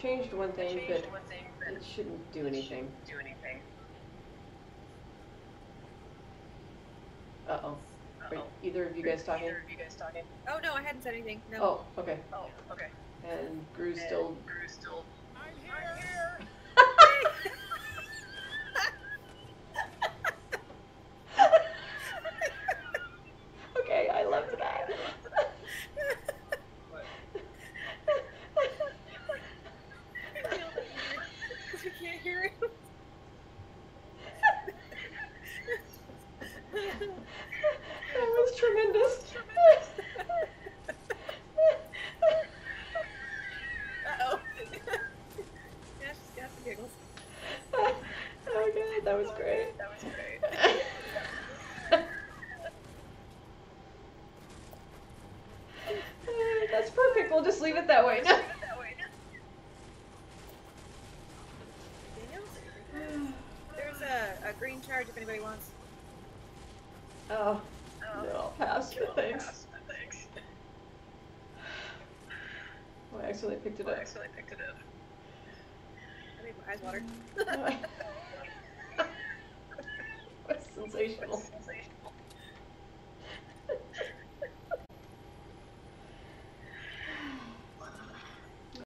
changed one thing, changed but one thing, but it shouldn't do anything. do anything. Are Uh-oh. either of you guys talking? Either of you guys talking? Oh no, I hadn't said anything. No. Oh, okay. Oh, okay. And Gru's still... Gru's still. I'm here. okay, I loved that. I can't hear it. That was tremendous. Yeah, she's got the giggles. oh god, that was great. That was great. Uh, that's perfect. We'll just leave it that way. Leave that way. Daniel? There's a, a green charge if anybody wants. Oh, Oh, no, I'll pass. Thanks. Thanks. Oh, I accidentally picked it oh, I up. actually picked it up. I need my eyes water. That's sensational. Sensational.